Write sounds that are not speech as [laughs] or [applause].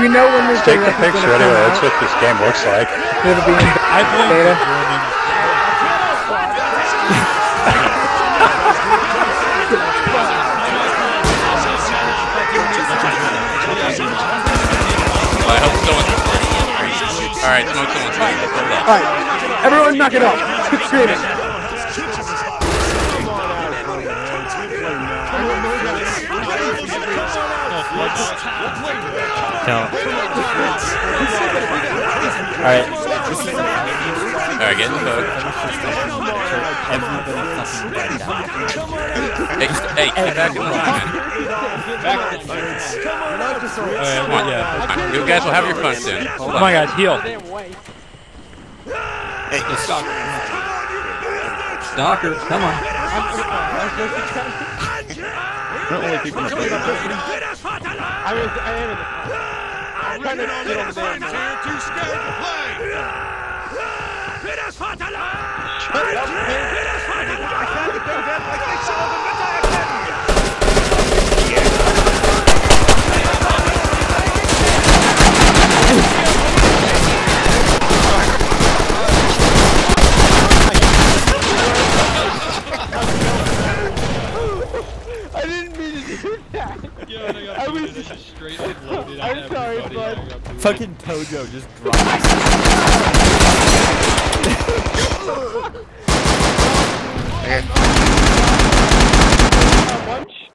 Do you know when this Take the picture anyway. come That's what this game looks like. It'll be in [laughs] I blame beta. German. I hope someone's Alright, smoke someone's face. Hold up. Alright, everyone knock it off. [laughs] Keep screaming. Alright. Alright, get in the boat. Hey, hey, get back in the line, man. Oh, Come on. yeah. Alright, You guys will have your fun soon. Hold Come on, on. guys, heal. Stalker, come on. Not only people in the beta. I was, I am. I'm trying to get over there. I that. I was just straight loaded [laughs] I'm sorry, bud. Fucking Tojo just dropped. [laughs]